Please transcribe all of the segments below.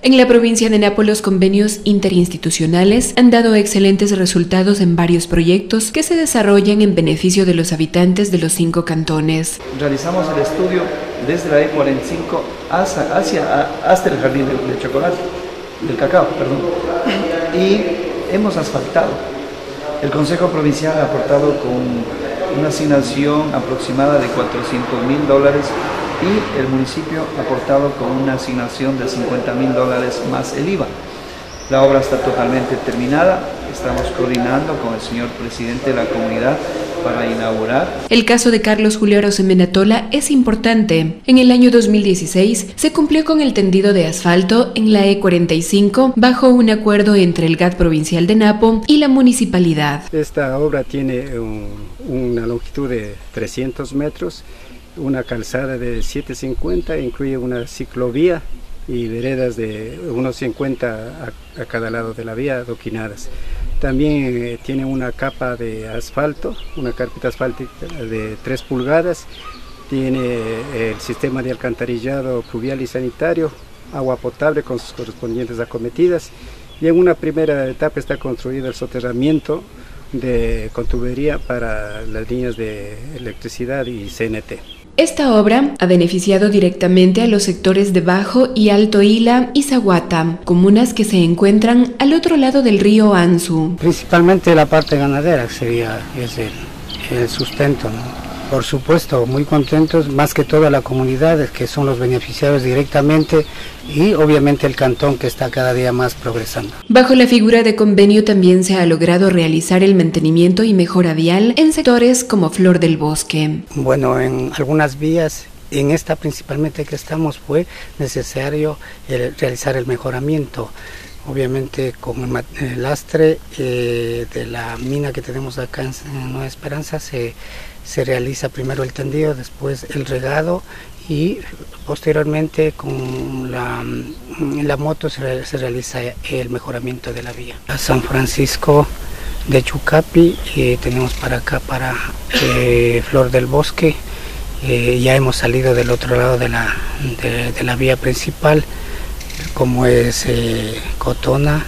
En la provincia de Napo los convenios interinstitucionales han dado excelentes resultados en varios proyectos que se desarrollan en beneficio de los habitantes de los cinco cantones. Realizamos el estudio desde la E45 hasta, hasta el jardín de, chocolate, del cacao, perdón, y hemos asfaltado. El Consejo Provincial ha aportado con una asignación aproximada de 400 mil dólares y el municipio ha aportado con una asignación de 50 mil dólares más el IVA. La obra está totalmente terminada, estamos coordinando con el señor presidente de la comunidad para inaugurar. El caso de Carlos Julio Arosemenatola es importante. En el año 2016 se cumplió con el tendido de asfalto en la E45 bajo un acuerdo entre el GAT provincial de Napo y la municipalidad. Esta obra tiene una longitud de 300 metros una calzada de 750, incluye una ciclovía y veredas de unos 50 a, cada lado de la vía adoquinadas. También eh, tiene una capa de asfalto, una carpeta asfáltica de 3 pulgadas, tiene eh, el sistema de alcantarillado pluvial y sanitario, agua potable con sus correspondientes acometidas y en una primera etapa está construido el soterramiento de contubería para las líneas de electricidad y CNT. Esta obra ha beneficiado directamente a los sectores de Bajo y Alto Hila y Zaguata, comunas que se encuentran al otro lado del río Anzu. Principalmente la parte ganadera sería el, sustento. Por supuesto, muy contentos, más que toda la comunidad, que son los beneficiarios directamente, y obviamente el cantón que está cada día más progresando. Bajo la figura de convenio también se ha logrado realizar el mantenimiento y mejora vial en sectores como Flor del Bosque. Bueno, en algunas vías en esta principalmente que estamos fue necesario realizar el mejoramiento. Obviamente con el lastre eh, de la mina que tenemos acá en Nueva Esperanza se se realiza primero el tendido, después el regado y posteriormente con la, la moto se, realiza el mejoramiento de la vía. A San Francisco de Chucapi eh, tenemos para acá para eh, Flor del Bosque, eh, ya hemos salido del otro lado de la, de la vía principal como es Cotona,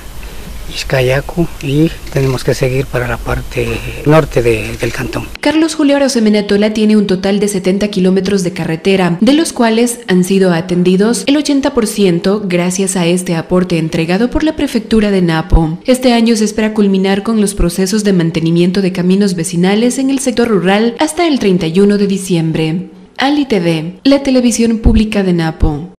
Y tenemos que seguir para la parte norte del cantón. Carlos Julio Arosemenatola tiene un total de 70 kilómetros de carretera, de los cuales han sido atendidos el 80% gracias a este aporte entregado por la prefectura de Napo. Este año se espera culminar con los procesos de mantenimiento de caminos vecinales en el sector rural hasta el 31 de diciembre. Ali TV, la televisión pública de Napo.